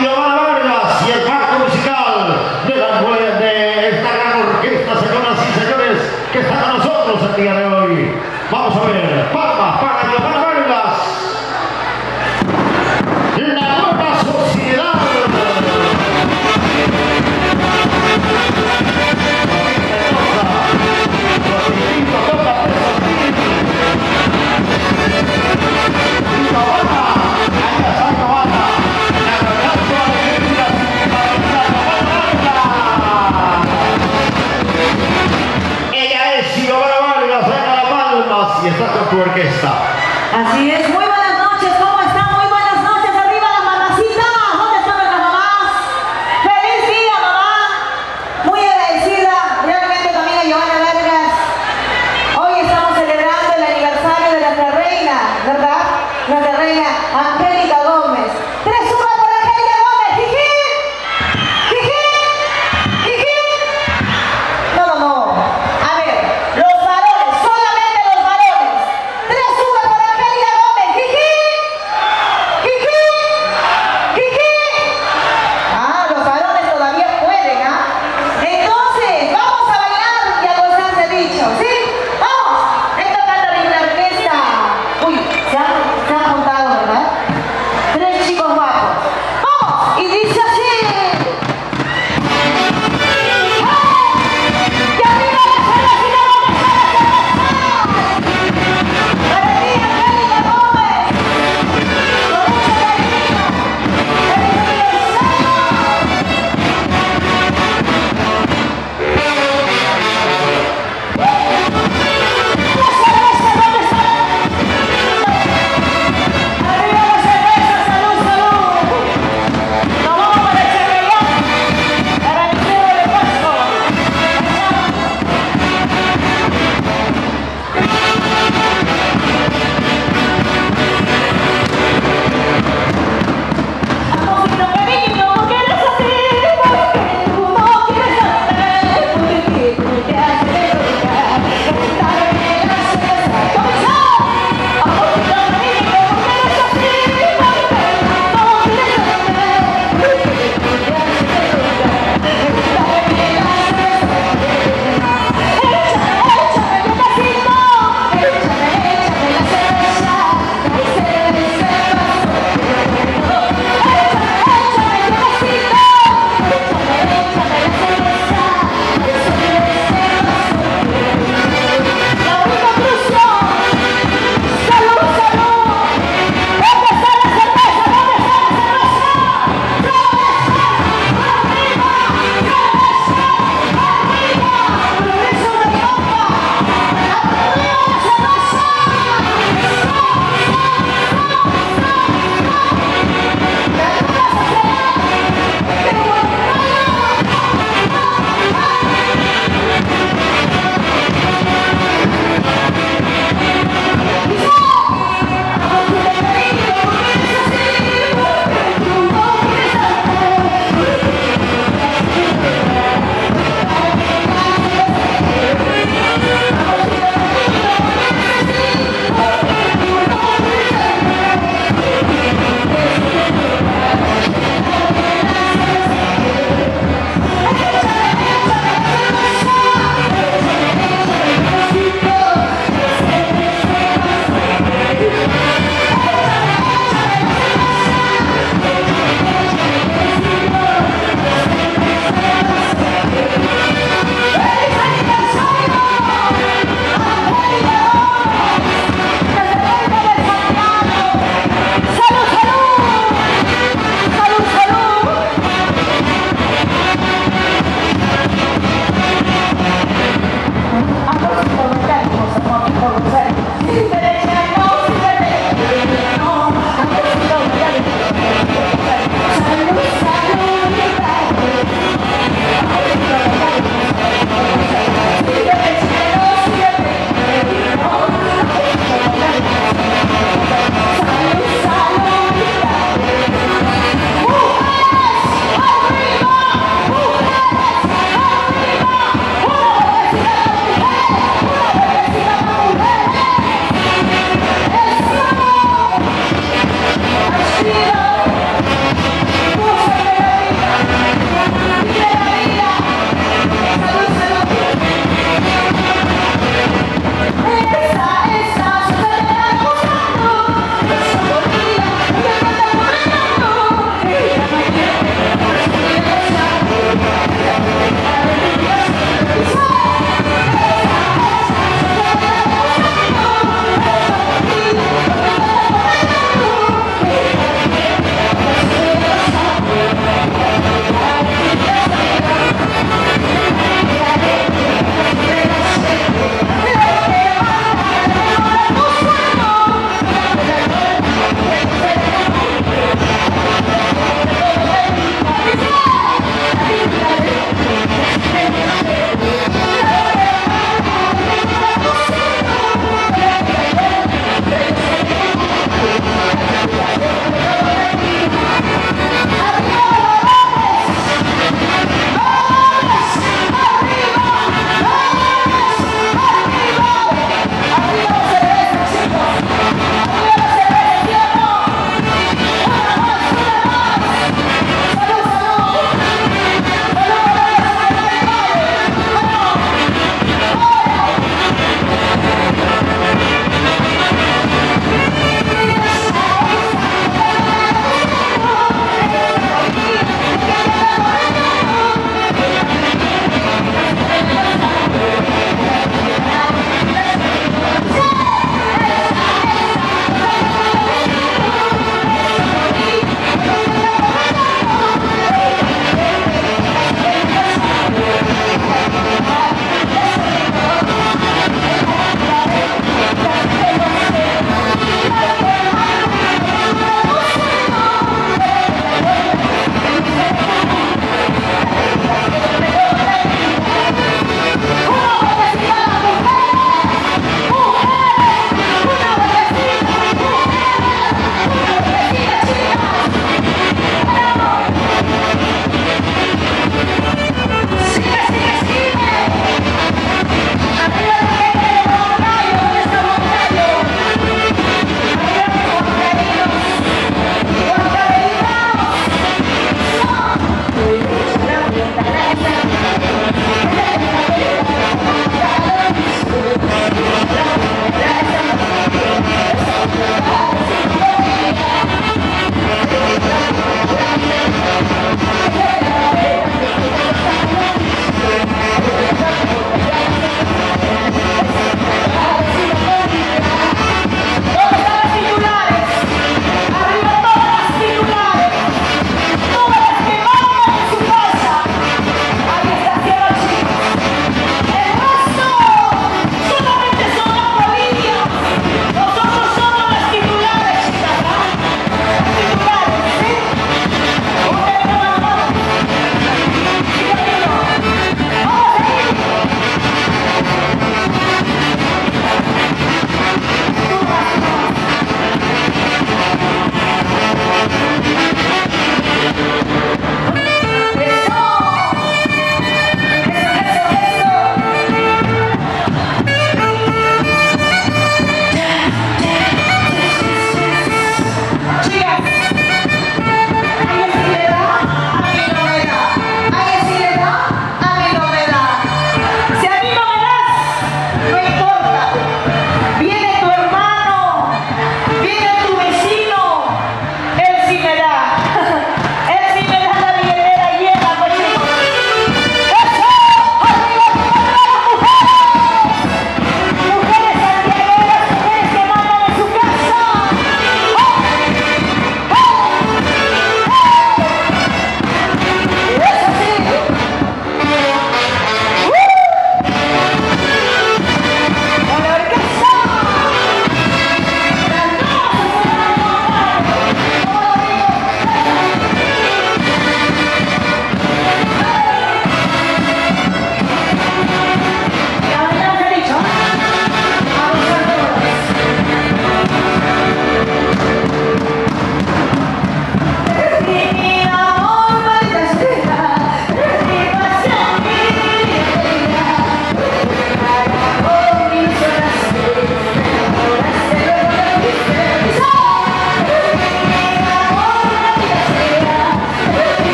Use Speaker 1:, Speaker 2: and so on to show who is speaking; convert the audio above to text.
Speaker 1: Giovanna
Speaker 2: Thank
Speaker 1: you.